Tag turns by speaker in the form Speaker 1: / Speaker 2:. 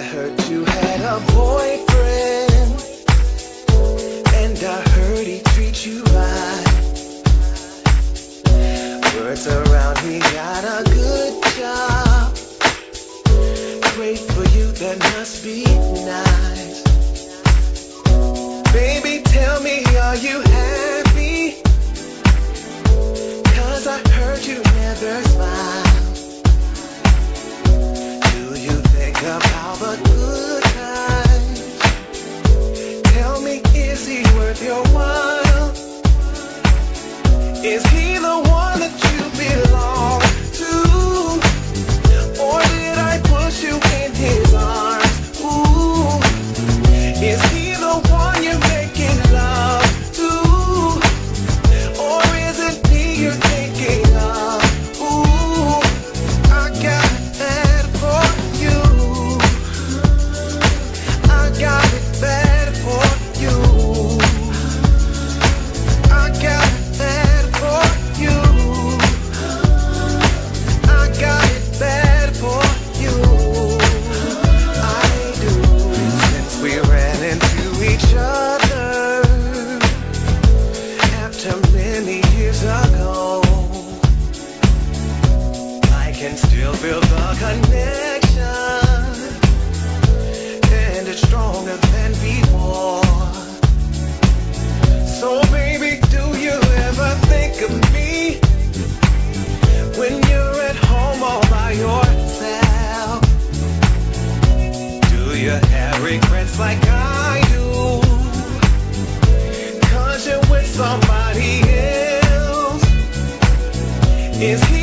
Speaker 1: I heard you had a boyfriend, and I heard he treats you right. Words around, he got a good job. Great for you, that must be nice. Baby, tell me, are you happy? Cause I heard you never smile. It can still feel the connection, and it's stronger than before. So baby, do you ever think of me when you're at home all by yourself? Do you have regrets like I do? Cause you're with somebody else? Is he